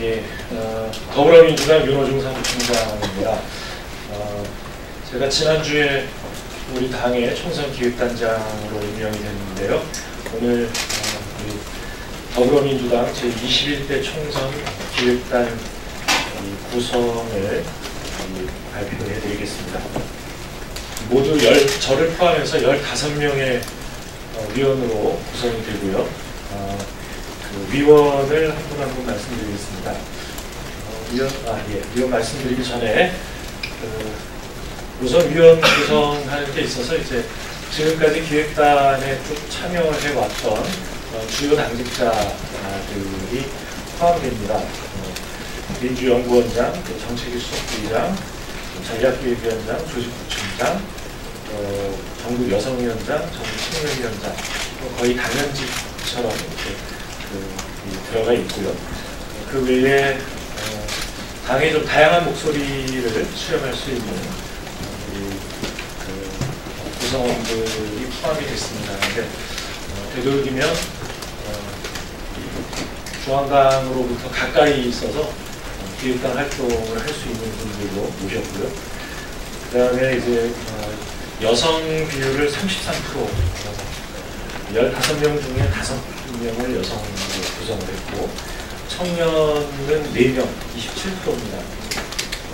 예, 어, 더불어민주당 윤호중 사무총장입니다. 어, 제가 지난주에 우리 당의 총선 기획단장으로 임명이 됐는데요. 오늘 어, 우리 더불어민주당 제21대 총선 기획단 구성을 발표해 드리겠습니다. 모두 열, 저를 포함해서 15명의 어, 위원으로 구성이 되고요. 어, 그 위원을 한 분 한 분 말씀드리겠습니다. 어, 위원, 아, 예, 위원 말씀드리기 전에 그 우선 위원 구성하는 데 있어서 이제 지금까지 기획단에 쭉 참여를 해왔던 어, 주요 당직자들이 포함됩니다. 어, 민주연구원장, 정책위 수석부의장, 전략기획위원장, 조직부총장, 어, 전국 여성위원장, 전국青年위원장 거의 당연직 처럼 이렇게 그, 들어가 있고요. 그 외에 어, 당의 좀 다양한 목소리를 수렴할 수 있는 어, 그 구성원들이 포함이 됐습니다. 근데 어, 되도록이면 어, 중앙당으로부터 가까이 있어서 기획단 활동을 할 수 있는 분들로 모셨고요. 그 다음에 이제 어, 여성 비율을 33% 15명 중에 5명을 여성으로 구성을 했고 청년은 4명 27%입니다.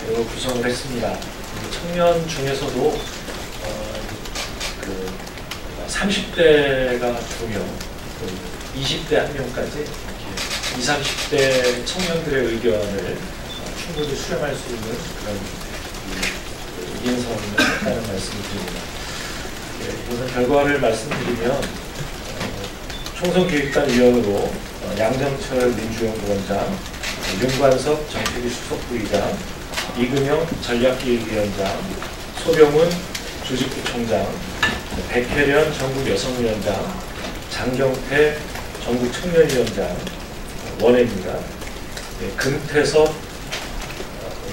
이걸 구성을 했습니다. 청년 중에서도 어, 그 30대가 2명, 20대 1명까지 20, 30대 청년들의 의견을 충분히 수렴할 수 있는 그런 인성을 했다는 말씀을 드립니다. 예, 우선 결과를 말씀드리면 어, 총선기획단 위원으로 어, 양정철 민주연구원장, 윤관석 정책위 수석부의장, 이근영 전략기획위원장, 소병훈 조직부총장, 백혜련 전국여성위원장, 장경태 전국청년위원장 원회입니다. 예, 금태섭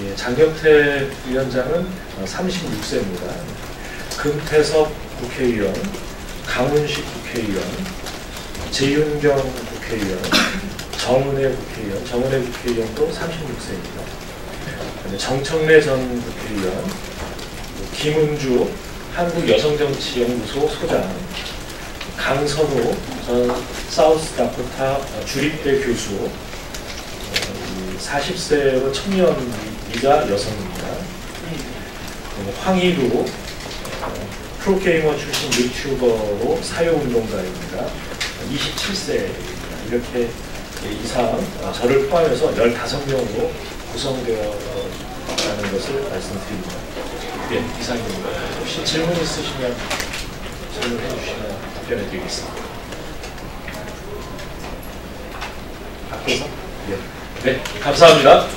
예, 장경태 위원장은 36세입니다. 어, 금태섭 국회의원, 강훈식 국회의원, 재윤경 국회의원, 정은혜 국회의원, 정은혜 국회의원도 36세입니다. 정청래 전 국회의원, 김은주 한국여성정치연구소 소장, 강선우 전 사우스다코타 주립대 교수, 40세로 청년 이가 여성입니다. 황희루 프로게이머 출신 유튜버로 사회운동가입니다. 27세입니다. 이렇게 이상 저를 포함해서 15명으로 구성되었다는 것을 말씀드립니다. 네, 이상입니다. 혹시 질문 있으시면 질문해 주시면 답변해 드리겠습니다. 앞에서? 네. 네, 감사합니다.